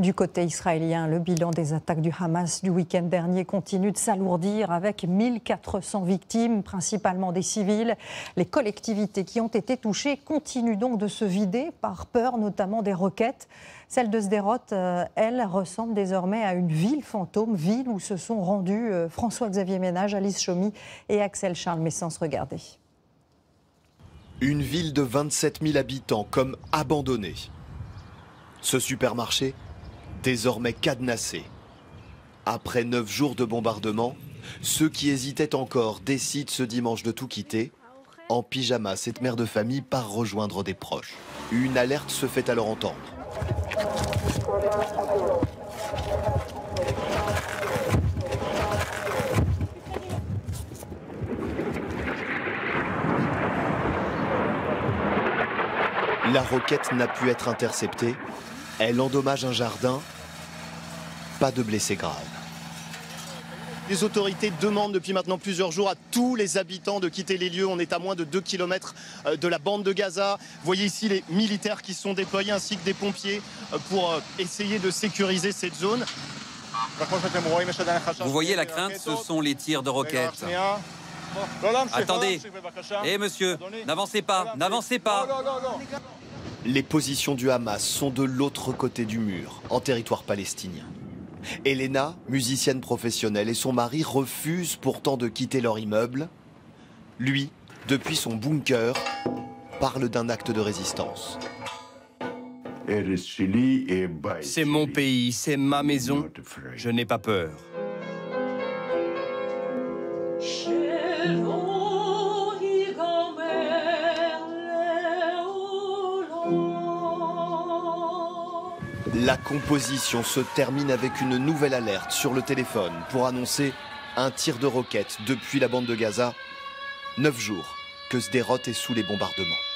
Du côté israélien, le bilan des attaques du Hamas du week-end dernier continue de s'alourdir avec 1400 victimes, principalement des civils. Les collectivités qui ont été touchées continuent donc de se vider par peur notamment des roquettes. Celle de Sderot, euh, elle, ressemble désormais à une ville fantôme, ville où se sont rendus euh, François-Xavier Ménage, Alice Chomy et Axel Charles Messens. Regardez. Une ville de 27 000 habitants comme abandonnée. Ce supermarché, désormais cadenassé. Après neuf jours de bombardement, ceux qui hésitaient encore décident ce dimanche de tout quitter. En pyjama, cette mère de famille part rejoindre des proches. Une alerte se fait alors entendre. La roquette n'a pu être interceptée. Elle endommage un jardin. Pas de blessés graves. Les autorités demandent depuis maintenant plusieurs jours à tous les habitants de quitter les lieux. On est à moins de 2 km euh, de la bande de Gaza. Vous voyez ici les militaires qui sont déployés ainsi que des pompiers euh, pour euh, essayer de sécuriser cette zone. Vous voyez la crainte, ce sont les tirs de roquettes. Attendez. Eh monsieur, n'avancez pas, n'avancez pas. Les positions du Hamas sont de l'autre côté du mur, en territoire palestinien. Elena, musicienne professionnelle, et son mari refusent pourtant de quitter leur immeuble. Lui, depuis son bunker, parle d'un acte de résistance. C'est mon pays, c'est ma maison. Je n'ai pas peur. La composition se termine avec une nouvelle alerte sur le téléphone pour annoncer un tir de roquette depuis la bande de Gaza. Neuf jours que Sderot est sous les bombardements.